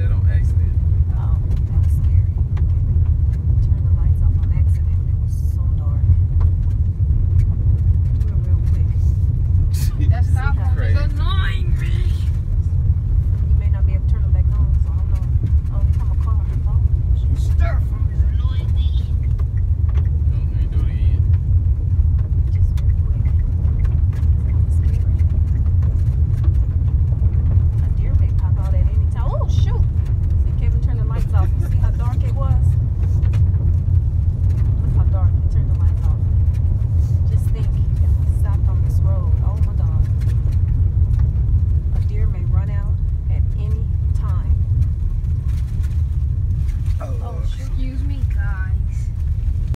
that on accident. Oh,